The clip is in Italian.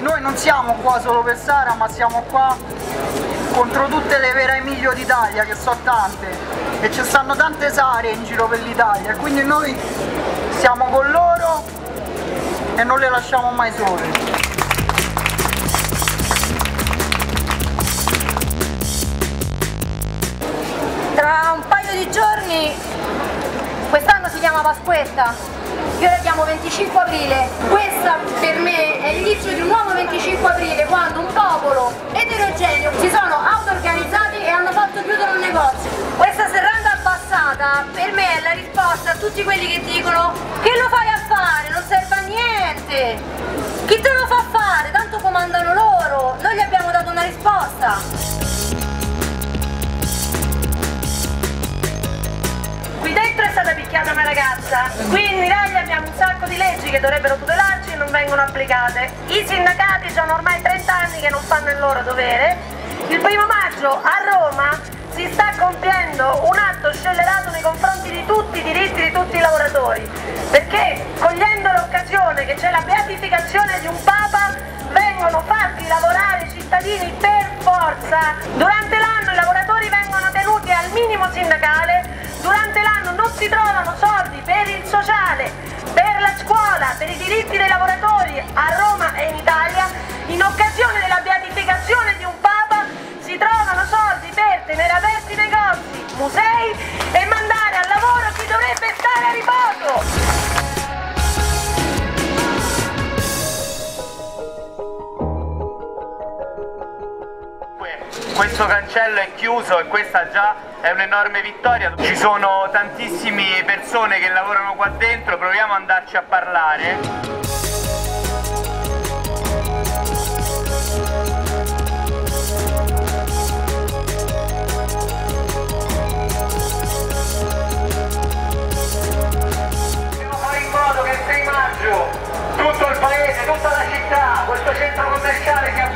non siamo qua solo per Sara, ma siamo qua contro tutte le vere Emilio d'Italia, che so tante, e ci stanno tante Sare in giro per l'Italia, quindi noi siamo con loro e non le lasciamo mai sole. Tra un paio di giorni, quest'anno si chiama Pasquetta, io la chiamo 25 aprile. Questa per me è l'inizio di un nuovo 25 aprile, quando un popolo eterogeneo si sono auto-organizzati e hanno fatto chiudere un negozio. Questa serranda abbassata per me è la risposta a tutti quelli che dicono che lo fai a fare, non serve a niente. Chi te lo fa fare? Tanto comandano loro, noi gli abbiamo dato una risposta. Qui dentro è stata picchiata una ragazza, qui leggi che dovrebbero tutelarci non vengono applicate. I sindacati sono ormai 30 anni che non fanno il loro dovere. Il primo maggio a Roma si sta compiendo un atto scellerato nei confronti di tutti i diritti di tutti i lavoratori, perché cogliendo l'occasione che c'è la beatificazione di un Papa vengono fatti lavorare i cittadini per forza. Durante l'anno i lavoratori vengono tenuti al minimo sindacale durante l'anno non si trovano soldi in occasione della beatificazione di un Papa si trovano soldi per tenere aperti negozi, musei e mandare al lavoro chi dovrebbe stare a riposo. questo cancello è chiuso e questa già è un'enorme vittoria. Ci sono tantissime persone che lavorano qua dentro, proviamo ad andarci a parlare. gotta go.